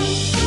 Bye.